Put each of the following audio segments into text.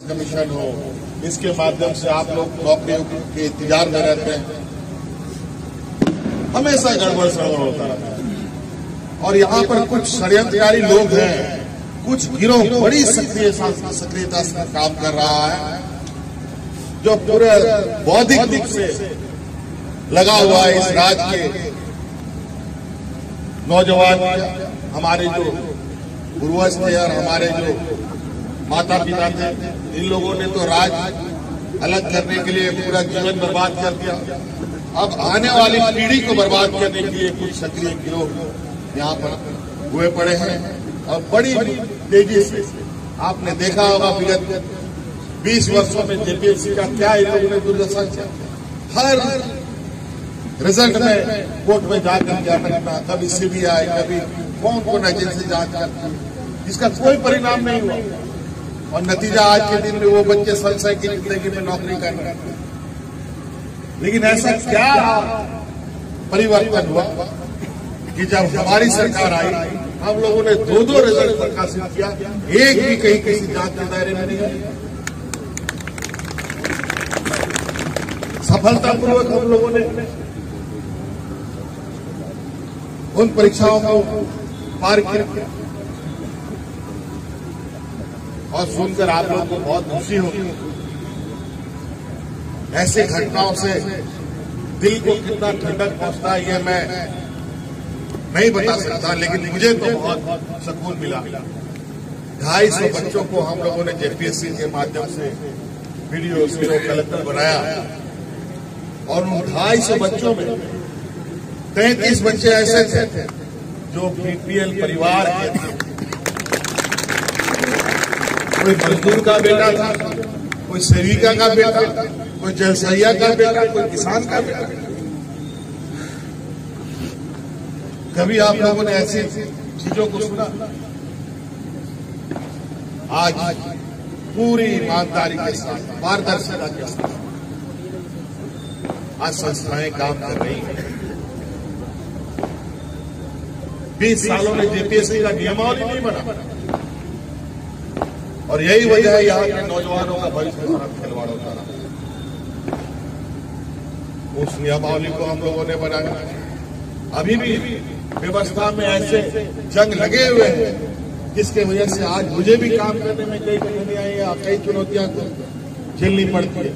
Commission हो, इसके माध्यम से आप लोग नौकरियों के इंतज़ार में रहते हैं। हमेशा गड़बड़ सड़बड़ होता रहता है। और यहाँ पर कुछ षड्यंत्रकारी लोग हैं, कुछ गिरोह, बड़ी सक्रिय सक्रियता से काम कर रहा है, जो पूरे बौद्धिक रूप से लगा हुआ है इस राज्य के। नौजवान, हमारे जो पूर्वज थे और हमारे जो माता पिता थे इन लोगों ने तो राज अलग करने के लिए पूरा जीवन बर्बाद कर दिया। अब आने वाली पीढ़ी को बर्बाद करने के लिए कुछ सक्रिय गिरोह यहाँ पर हुए पड़े हैं। और बड़ी तेज़ी से, आपने देखा होगा विगत 20 वर्षों में जेपीएससी का क्या इन लोगों ने दुर्दशा किया। हर रिज़ल्ट में कोर्ट में जाकर क्या करना, कभी सीबीआई, कभी कौन कौन एजेंसी जाँच करती, इसका कोई परिणाम नहीं हुआ। और नतीजा आज के दिन में वो बच्चे संशय की ज़िंदगी में नौकरी कर रहे हैं। लेकिन ऐसा क्या परिवर्तन हुआ कि जब हमारी सरकार आई, हम लोगों ने दो दो रिज़ल्ट प्रकाशित किया, एक भी कहीं किसी जाँच के दायरे में नहीं सफलतापूर्वक हम लोगों ने उन परीक्षाओं को पार किया। और सुनकर आप लोगों को बहुत खुशी होगी। ऐसी घटनाओं से दिल को कितना ठंडक पहुँचता है, ये मैं नहीं बता सकता, लेकिन मुझे तो बहुत सुकून मिला। ढाई सौ बच्चों को हम लोगों ने जेपीएससी के माध्यम से वीडियो सीरो कलेक्टर बनाया। और उन ढाई सौ बच्चों में तैतीस बच्चे ऐसे थे जो बीपीएल परिवार के थे। कोई मजदूर का बेटा था, कोई सेविका का बेटा, कोई जलसैया का बेटा, कोई किसान का बेटा। कभी आप लोगों ने ऐसी चीज़ों को सुना? आज पूरी ईमानदारी के साथ, पारदर्शिता के साथ, आज संस्थाएँ काम कर रही हैं। बीस सालों में जेपीएससी का नियमावली नहीं बना। और यही वजह है यहाँ के नौजवानों का भविष्य साथ खिलवाड़ होता रहा। उस नियमावली को हम लोगों ने बनाया। अभी भी व्यवस्था में ऐसे जंग लगे हुए हैं, जिसके वजह से आज मुझे भी काम करने में कई कठिनाइयाँ कई चुनौतियाँ को झेलनी पड़ती है।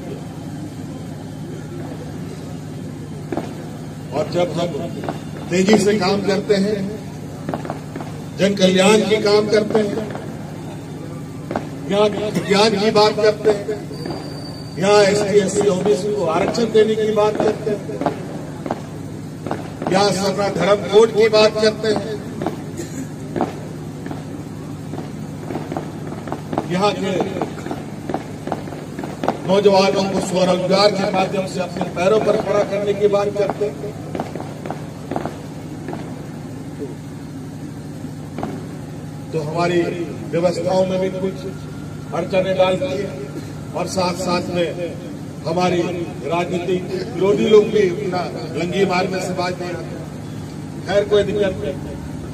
और जब हम तेज़ी से काम करते हैं, जन कल्याण की काम करते हैं यहाँ विज्ञान की बात करते हैं। यहाँ S T S C OBC को आरक्षण देने की बात करते हैं। यहाँ सरना धर्म कोड की बात करते हैं। यहाँ के नौजवानों को स्वरोजगार के माध्यम से अपने पैरों पर खड़ा करने की बात करते हैं। तो हमारी व्यवस्थाओं में भी कुछ अड़चने डालती है और साथ साथ में हमारी राजनीतिक विरोधी लोग भी अपना लंगी मारने से बात नहीं आते खैर, कोई दिक्कत नहीं।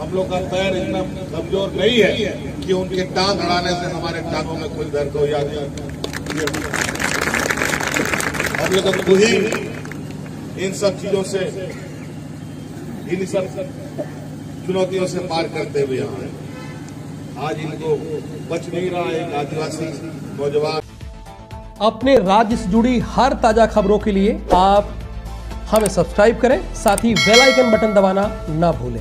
हम लोग का पैर इतना कमज़ोर नहीं है कि उनके टांग अड़ाने से हमारे टांगों में कोई दर्द हो या हम लोग खुद ही इन सब चीज़ों से, इन सब चुनौतियों से पार करते हुए यहाँ आज इनको बच नहीं रहा एक आदिवासी नौजवान। अपने राज्य से जुड़ी हर ताज़ा खबरों के लिए आप हमें सब्सक्राइब करें, साथ ही बेल आइकन बटन दबाना ना भूलें।